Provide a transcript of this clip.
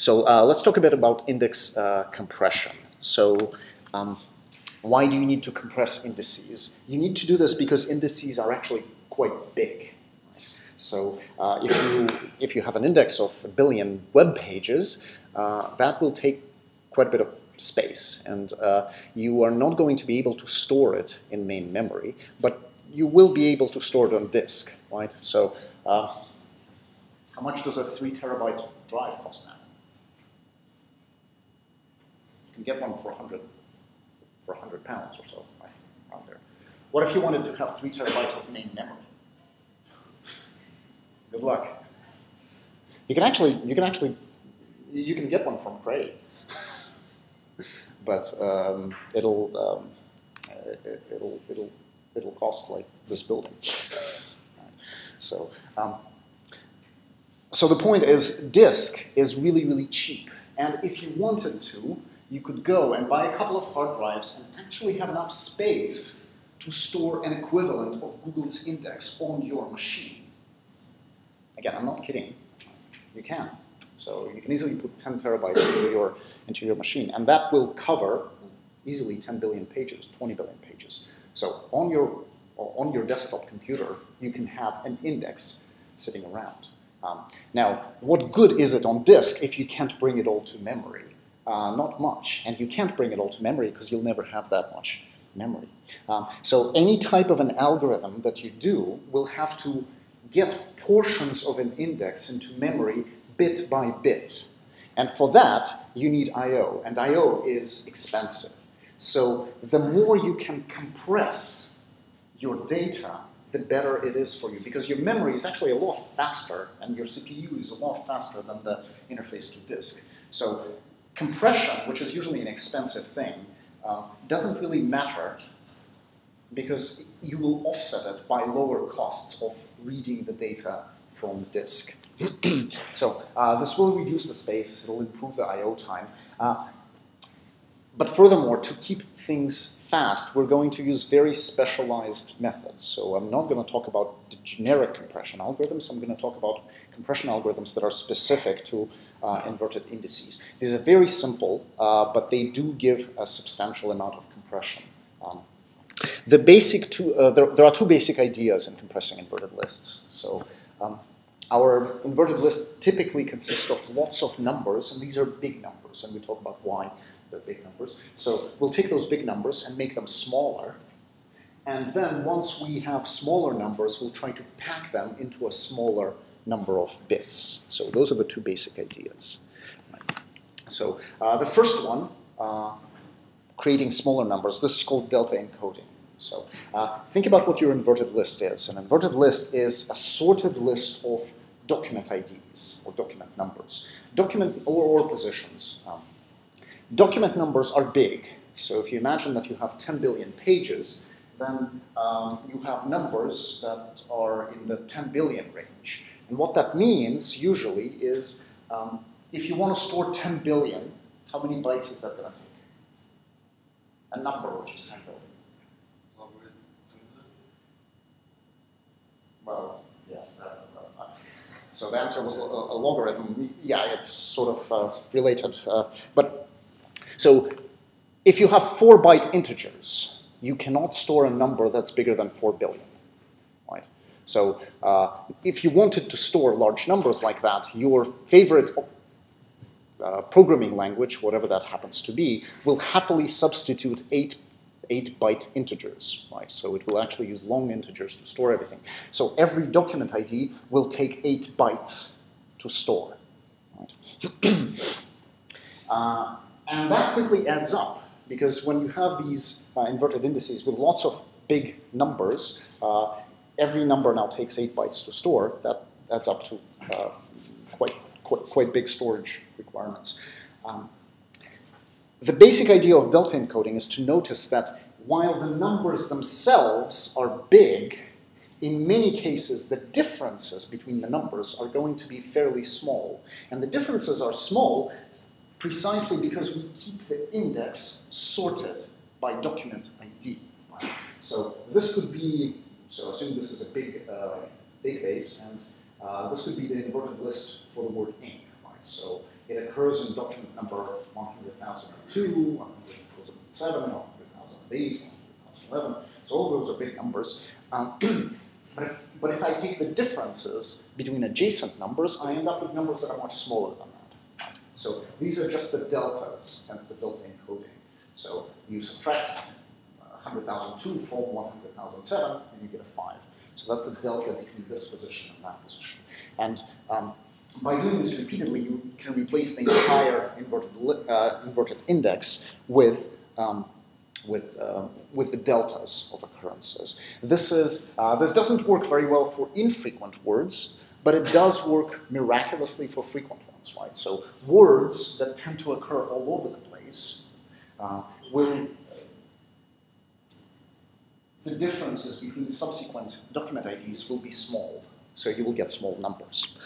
So uh, let's talk a bit about index uh, compression. So um, why do you need to compress indices? You need to do this because indices are actually quite big. So uh, if, you, if you have an index of a billion web pages, uh, that will take quite a bit of space. And uh, you are not going to be able to store it in main memory, but you will be able to store it on disk, right? So uh, how much does a three terabyte drive cost now? You can get one for 100, for 100 pounds or so, right, there. What if you wanted to have three terabytes of main memory? Good luck. You can actually, you can actually, you can get one from Cray, but um, it'll, um, it, it'll, it'll, it'll cost like this building. so, um, so the point is, disk is really, really cheap, and if you wanted to, you could go and buy a couple of hard drives and actually have enough space to store an equivalent of Google's index on your machine. Again, I'm not kidding. You can. So you can easily put 10 terabytes into your, into your machine, and that will cover easily 10 billion pages, 20 billion pages. So on your, on your desktop computer, you can have an index sitting around. Um, now, what good is it on disk if you can't bring it all to memory? Uh, not much, and you can't bring it all to memory because you'll never have that much memory. Um, so any type of an algorithm that you do will have to get portions of an index into memory bit by bit. And for that, you need I.O., and I.O. is expensive. So the more you can compress your data, the better it is for you, because your memory is actually a lot faster, and your CPU is a lot faster than the interface to disk. So compression, which is usually an expensive thing, uh, doesn't really matter because you will offset it by lower costs of reading the data from disk. so uh, this will reduce the space, it'll improve the I.O. time. Uh, but furthermore, to keep things fast, we're going to use very specialized methods. So I'm not going to talk about the generic compression algorithms, I'm going to talk about compression algorithms that are specific to uh, inverted indices. These are very simple, uh, but they do give a substantial amount of compression. Um, the basic two, uh, there, there, are two basic ideas in compressing inverted lists. So um, our inverted lists typically consist of lots of numbers, and these are big numbers, and we talk about why they're big numbers. So we'll take those big numbers and make them smaller, and then once we have smaller numbers, we'll try to pack them into a smaller number of bits. So those are the two basic ideas. So uh, the first one, uh, creating smaller numbers. This is called delta encoding. So uh, think about what your inverted list is. An inverted list is a sorted list of document IDs or document numbers, document or, or positions. Um, document numbers are big. So if you imagine that you have 10 billion pages, then um, you have numbers that are in the 10 billion range. And what that means usually is um, if you want to store 10 billion, how many bytes is that going to take? a number which is handled. Well, yeah. Uh, uh, so the answer was a, a, logarithm. Yeah, it's sort of uh, related. Uh, but so if you have four byte integers, you cannot store a number that's bigger than four billion, right? So uh, if you wanted to store large numbers like that, your favorite uh, programming language, whatever that happens to be, will happily substitute eight eight byte integers, right? So it will actually use long integers to store everything. So every document ID will take eight bytes to store, right? uh, and that quickly adds up because when you have these uh, inverted indices with lots of big numbers, uh, every number now takes eight bytes to store. That adds up to uh, quite, quite, quite big storage requirements. Um, the basic idea of delta encoding is to notice that while the numbers themselves are big, in many cases the differences between the numbers are going to be fairly small. And the differences are small precisely because we keep the index sorted by document ID. So this could be, so assume this is a big uh, database, and uh, this could be the inverted list for the word ink. Right? So it occurs in document number 100,002, 100,007, 100,008, 100,011. So all those are big numbers. Um, but, if, but if I take the differences between adjacent numbers, I end up with numbers that are much smaller than that. So these are just the deltas, hence the delta encoding. So you subtract 100,002 from 100,007, and you get a 5. So that's the delta between this position and that position. And um, by doing this repeatedly, you can replace the entire inverted, uh, inverted index with, um, with, uh, with the deltas of occurrences. This, is, uh, this doesn't work very well for infrequent words, but it does work miraculously for frequent ones, right? So words that tend to occur all over the place uh, will the differences between subsequent document IDs will be small, so you will get small numbers.